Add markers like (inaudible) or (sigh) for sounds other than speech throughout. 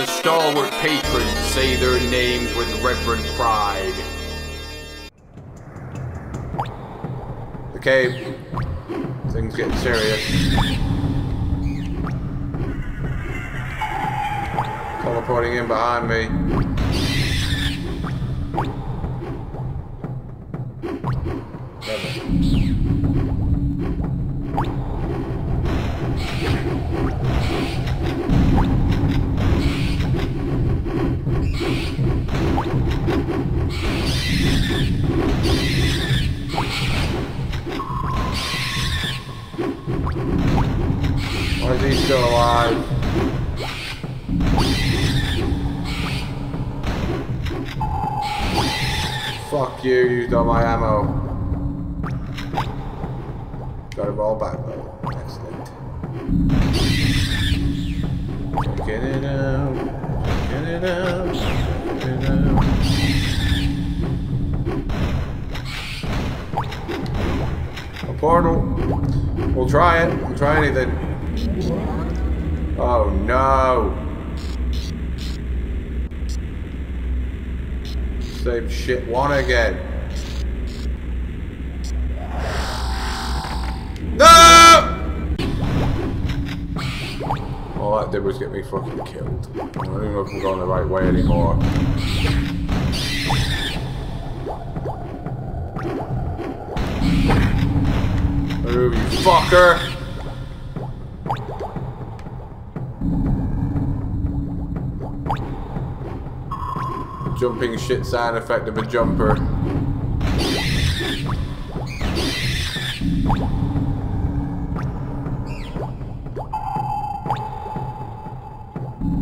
the stalwart patrons say their names with reverent pride. Okay, things getting serious. Teleporting in behind me. Is he still alive? Fuck you, used all my ammo. Got it all back though. Excellent. Get it out. Get it out. Get it out. A portal. We'll try it. We'll try anything. Oh no. Same shit one again. No! All that did was get me fucking killed. I don't even know if I'm going the right way anymore. Move, you fucker! Jumping shit sound effect of a jumper.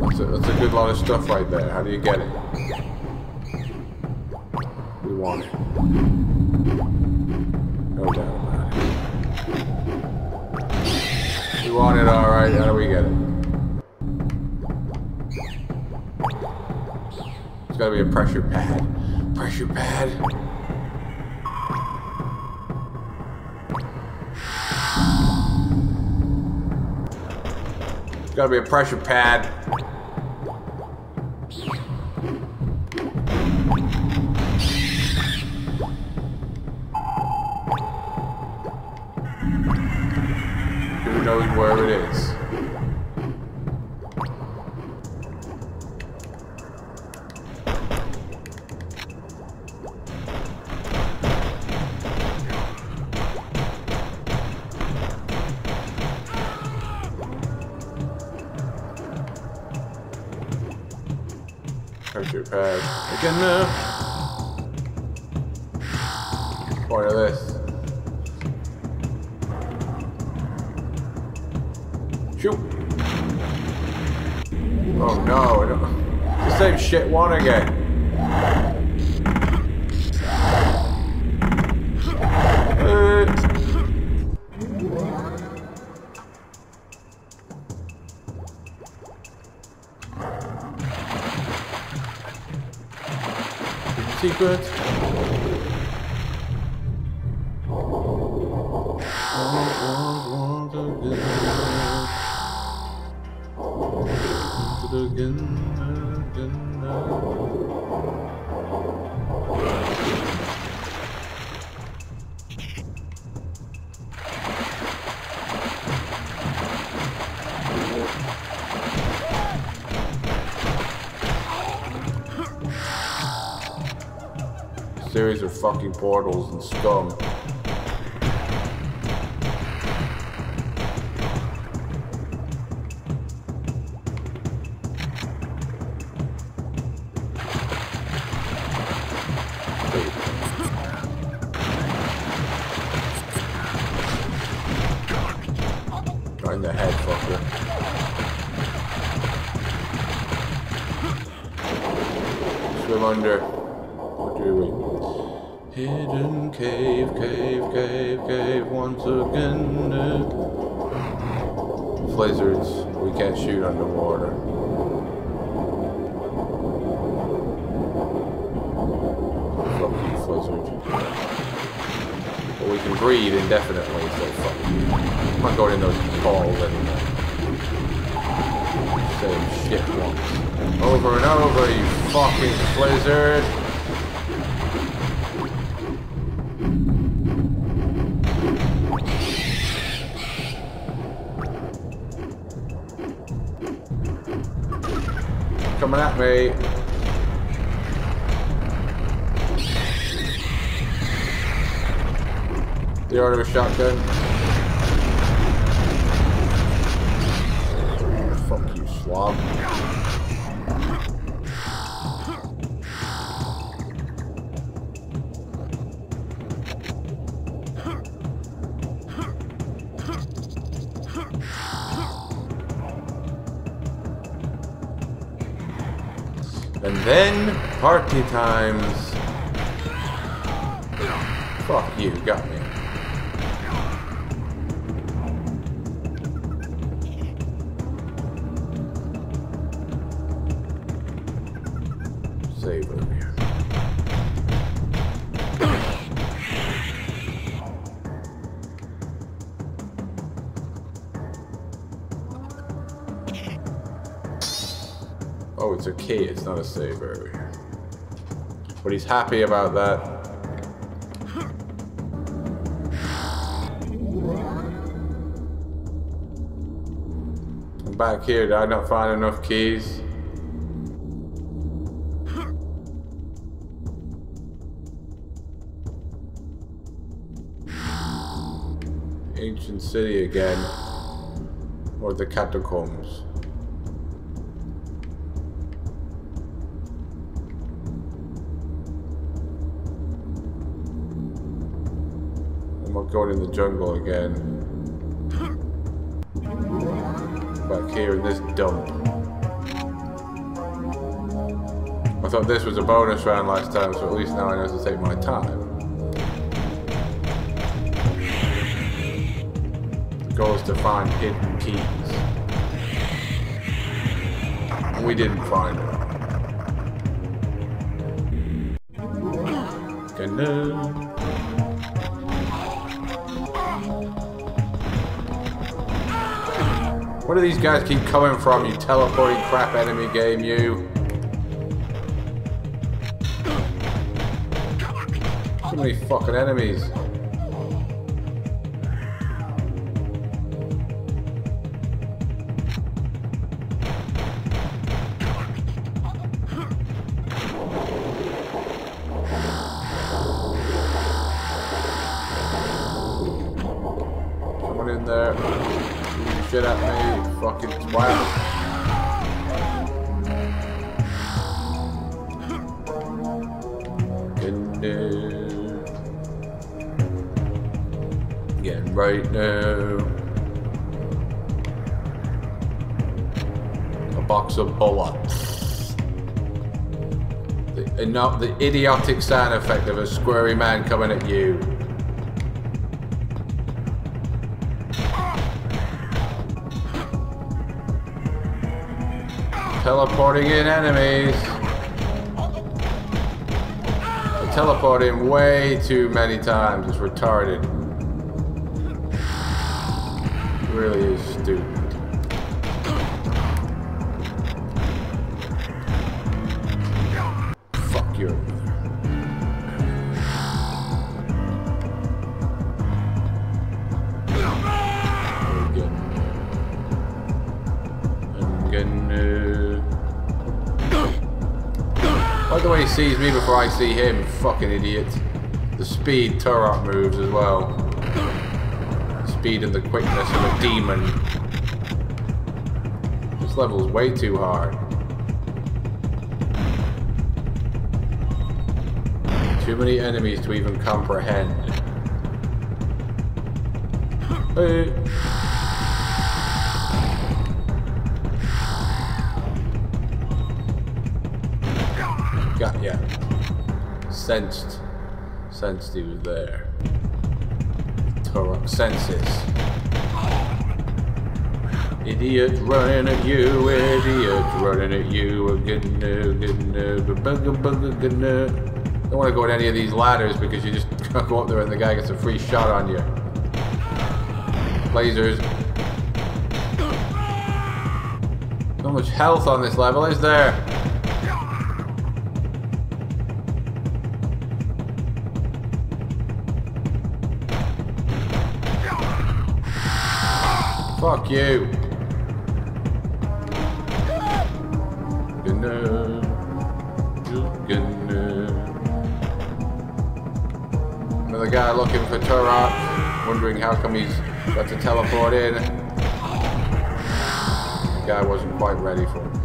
That's a, that's a good lot of stuff right there. How do you get it? We want it. No doubt about it. We want it alright. How do we get it? Gotta be a pressure pad. Pressure pad. There's gotta be a pressure pad. Who knows where it is? Pad. Again now. Point of this. Shoot. Oh no, I don't. It's the same shit one again. Secret. Fucking portals and scum. In the head, fucker. Swim under. Breathe indefinitely, so fuck. I'm not going in those balls anymore. Same shit once. Over and over, you fucking blizzard. Coming at me. The order of a shotgun. Fuck you, slob. And then party times. Fuck you, got me. Not a save here. But he's happy about that. Back here, did I not find enough keys? Ancient city again. Or the catacombs. Going in the jungle again. Back here in this dump. I thought this was a bonus round last time, so at least now I know to take my time. The goal is to find hidden keys. We didn't find them. Where do these guys keep coming from, you teleporting crap enemy game, you? So many fucking enemies. Box of bullets. And not the idiotic sound effect of a squirry man coming at you. Teleporting in enemies. I teleport in way too many times. It's retarded. It really is stupid. By the way, he sees me before I see him. Fucking idiot. The speed Turok moves as well. Speed and the quickness of a demon. This level's way too hard. Too many enemies to even comprehend. Hey. Sensed. Sensed he was there. Turok senses. Idiot running at you, idiot running at you, again, again, bugger, bugger, gonna. Don't want to go on any of these ladders because you just (laughs) go up there and the guy gets a free shot on you. Lasers. Not much health on this level, is there? Fuck you. Gonna, just gonna. Another guy looking for Turok, wondering how come he's got to teleport in. The guy wasn't quite ready for me.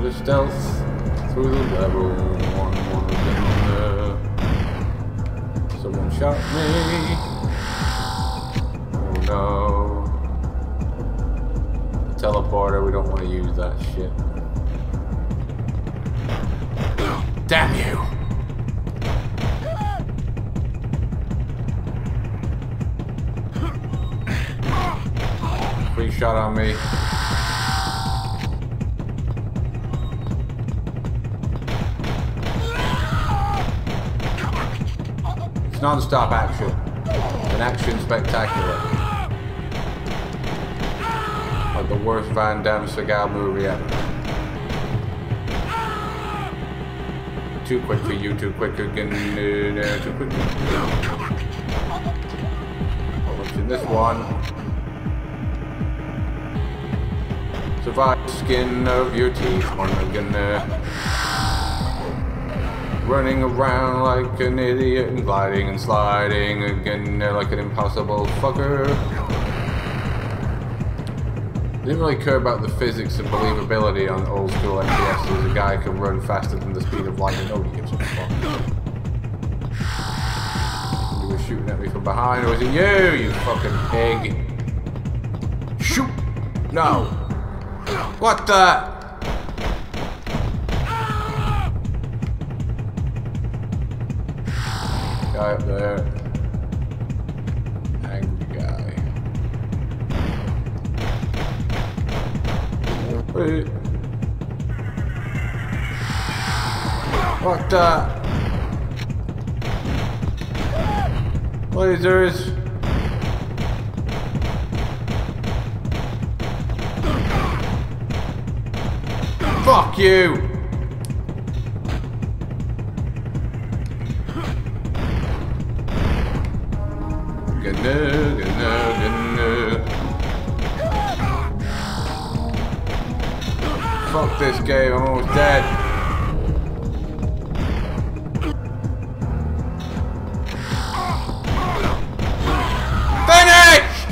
The stealth through the level. Shot me. Oh no. Teleporter, we don't want to use that shit. Damn you! Free shot on me. Non-stop action. An action spectacular. Like the worst Van Damme Seagal movie ever. Too quick for you, too quick again, uh, too quick. What's in this one? Survive skin of your teeth, one again. Uh, running around like an idiot and gliding and sliding again uh, like an impossible fucker. I Didn't really care about the physics and believability on old school FPSs. A guy can run faster than the speed of light and nobody gives a fuck. You were shooting at me from behind, or was it you, you fucking pig? Shoot! No! What the? Guy up there. Angry guy. Wait. What the? Lasers. Fuck you! This game, I'm almost dead. Finished!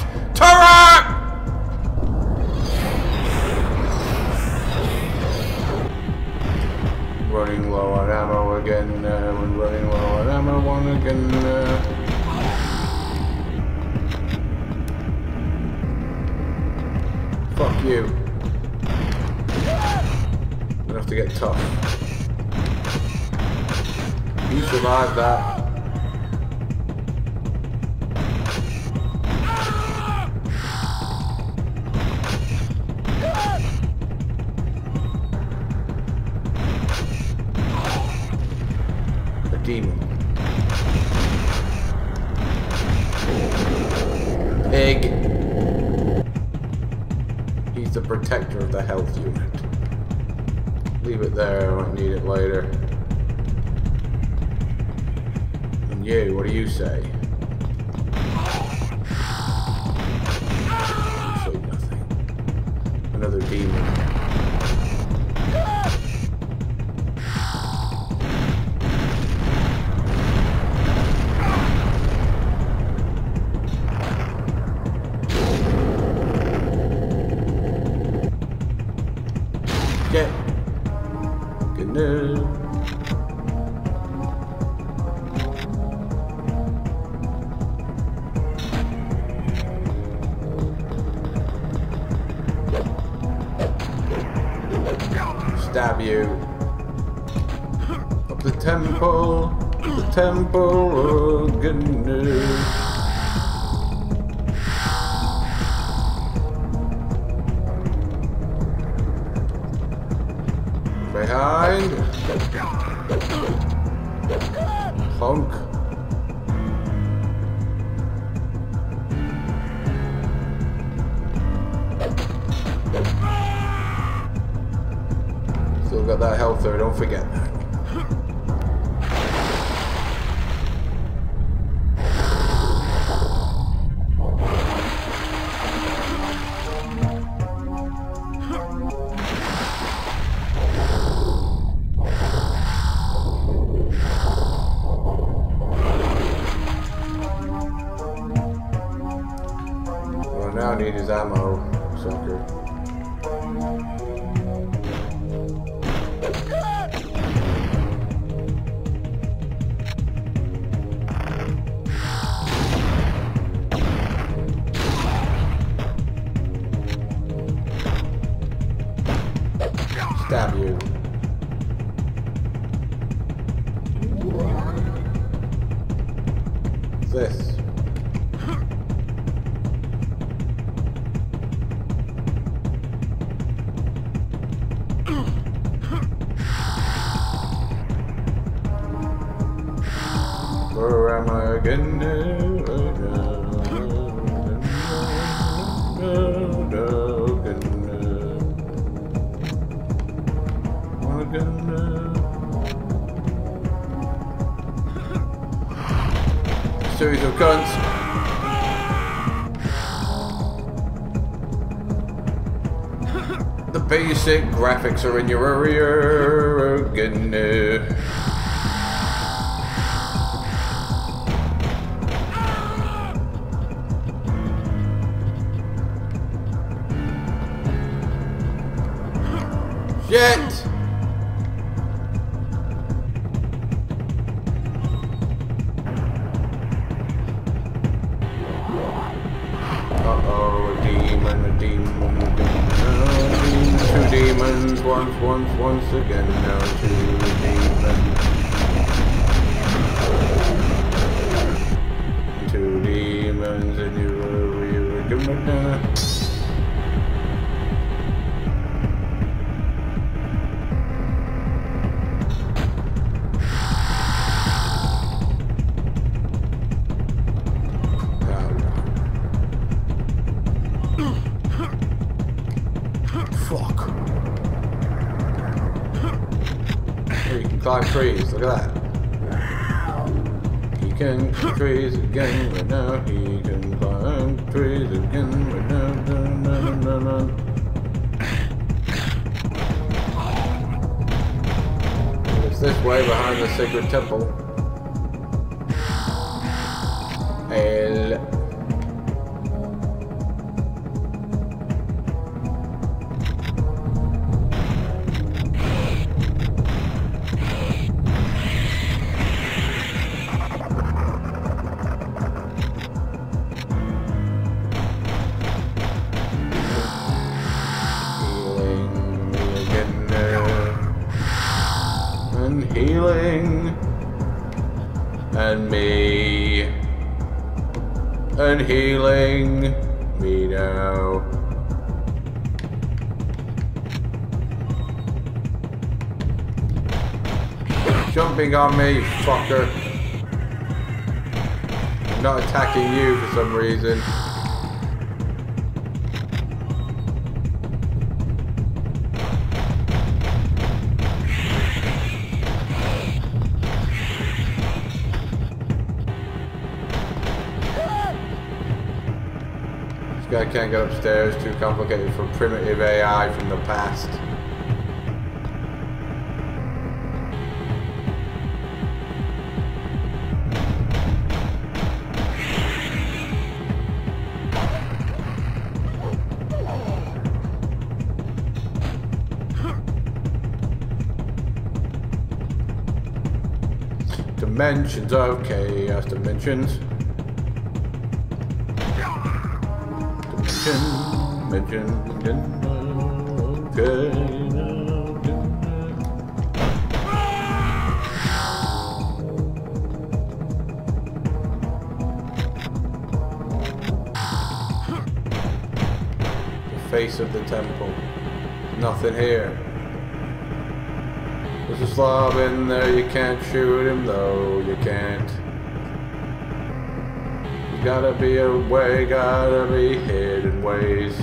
Running low on ammo again, uh, running low on ammo one again. Uh. Fuck you. To get tough. You survived that. Another demon. behind. Plunk. Still got that health there, don't forget. Series of cunts. The basic graphics are in your area again. Doing that. Fuck. Oh, you can climb trees, look at that. Can climb trees again but now. He can climb trees again right now. Na, na, na, na. It's this way behind the sacred temple. El On me, fucker. I'm not attacking you for some reason. This guy can't get upstairs, too complicated for primitive AI from the past. Dimensions of oh, chaos dimensions. Dimension, dimension, okay. The face of the temple. Nothing here. There's a slob in there, you can't shoot him though, you can't. You Gotta be a way, gotta be hidden ways.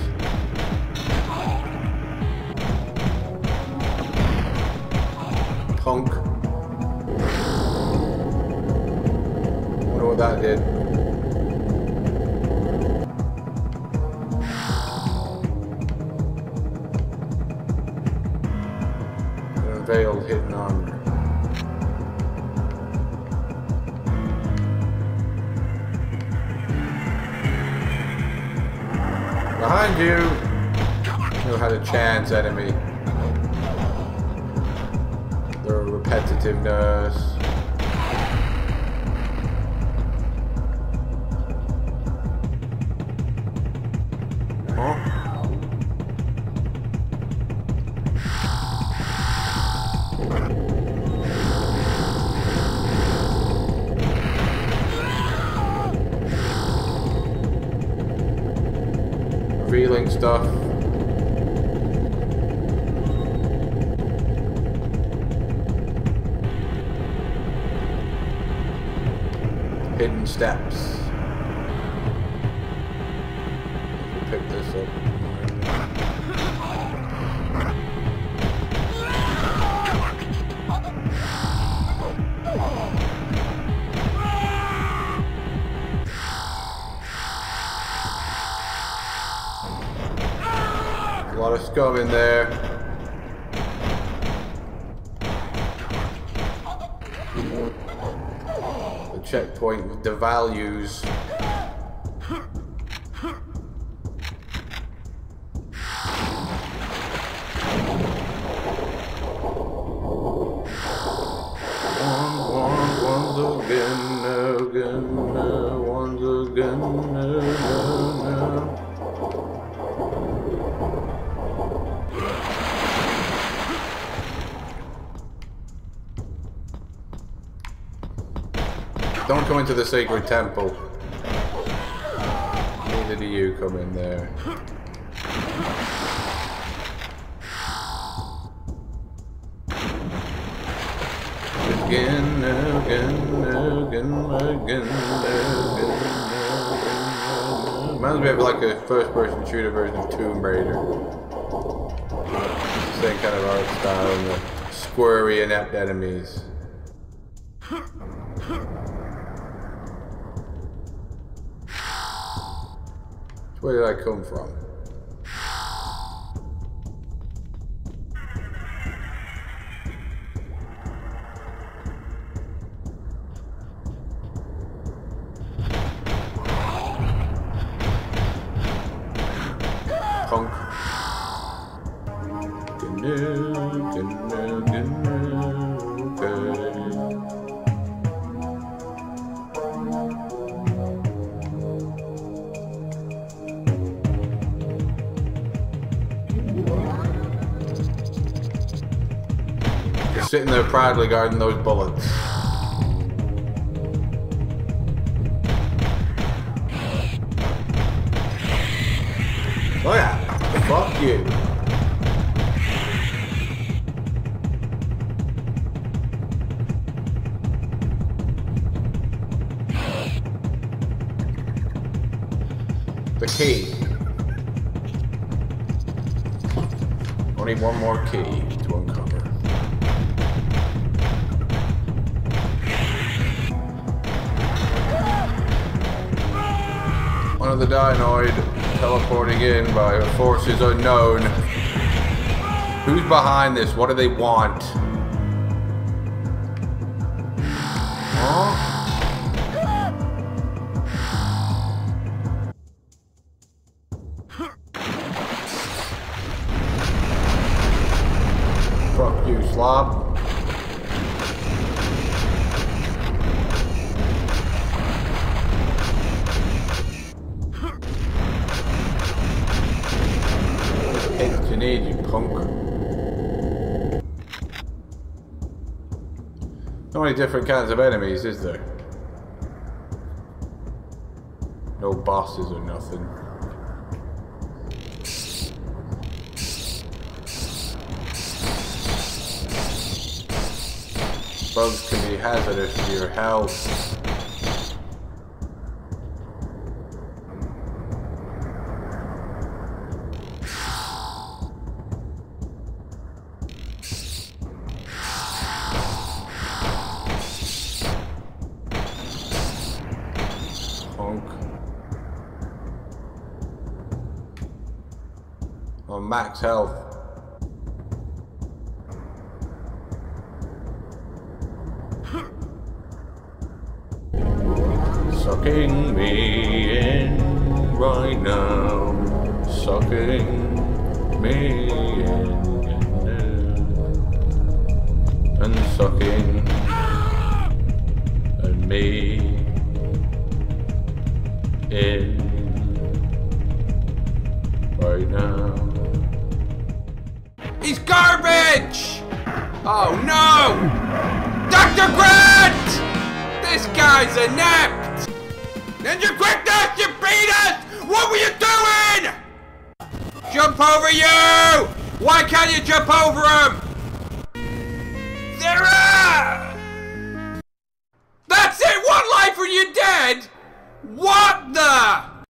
punk. Wonder what that did. Behind you! You had a chance, enemy. The repetitiveness. Scum in there. The checkpoint with the values. Don't go into the sacred temple. Neither do you come in there. Again, again, again, again, again. Reminds me of like a first-person shooter version of Tomb Raider. Same kind of art style and the squirry, inept enemies. Where did I come from? Sitting there proudly guarding those bullets. Oh yeah, fuck you. The key. Only one more key to uncover. One of the Dinoid teleporting in by forces unknown. Who's behind this? What do they want? So many different kinds of enemies, is there? No bosses or nothing. Bugs can be hazardous to your health. Max health. Sucking me in right now. Sucking me in. And sucking and me in right now. He's garbage! Oh no! Dr. Grant! This guy's inept! Ninja Quickness, you beat us! What were you doing? Jump over you! Why can't you jump over him? Out!